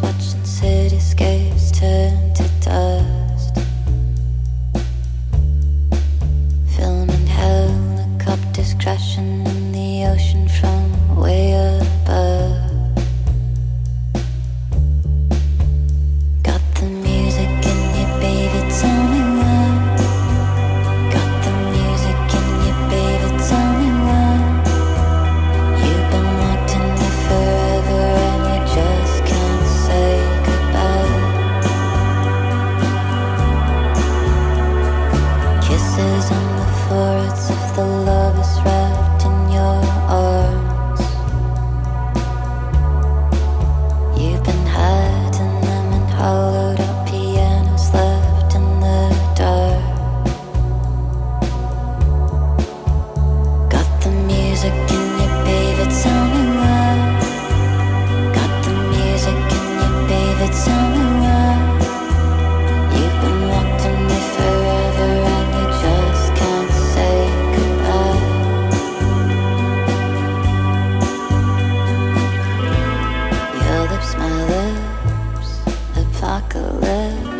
watching cityscapes turn to dust. Helicopters crashing in the ocean from. like